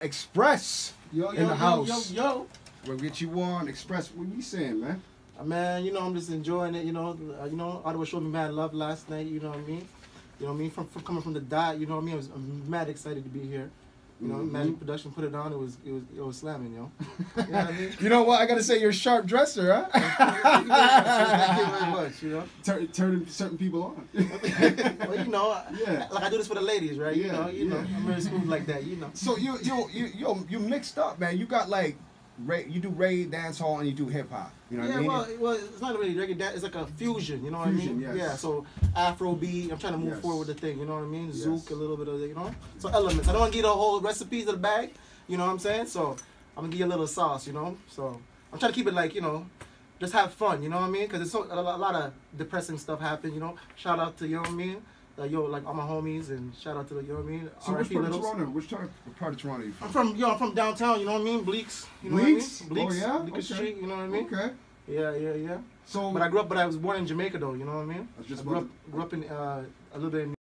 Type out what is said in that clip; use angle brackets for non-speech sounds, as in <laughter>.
Xpress Yo, in the yo, house. yo, yo, We'll get you on Xpress. What you saying, man? Uh, Man, you know, I'm just enjoying it, you know. Uh, you know, Ottawa showed me mad love last night, you know what I mean? You know what I mean? From, from coming from the dot, you know what I mean? I was, I'm mad excited to be here. You know, Mhm. Magic Production put it on. It was it was it was slamming, yo. You know what I mean? <laughs> You know what? I gotta say, you're a sharp dresser, huh? Thank you very much, you know. Turn, turning certain people on. <laughs> well, you know, Yeah. like I do this for the ladies, right? You Yeah, know, you know. I'm very smooth like that, you know. so you you you you you mixed up, man. You got like, you do reggae, dance hall, and you do hip hop. You know what I mean? well, well, it's not really reggae. That it's like a fusion. You know what Fusion, I mean? yes. Yeah. So Afro beat. I'm trying to move Yes. forward with the thing. You know what I mean? Yes. Zouk, a little bit of it, you know. So elements. I don't want to give the whole recipes of the bag. You know what I'm saying? So I'm gonna give you a little sauce. You know. So I'm trying to keep it like you know, just have fun. You know what I mean? Because it's so a lot, a lot of depressing stuff happen. You know. Shout out to you know what I mean. Uh, yo, like all my homies, and shout out to the you know what I mean. so which part of Toronto? Which part part of Toronto are you I'm from? from yo, I'm from downtown. You know what I mean? Bleaks. You know Bleaks? what I mean? Bleaks. Oh, yeah? Bleecker Okay. Street. You know what I mean? Okay. Yeah, yeah, yeah. So But I grew up, but I was born in Jamaica though. You know what I mean? I was just I grew up, grew up in uh, a little bit in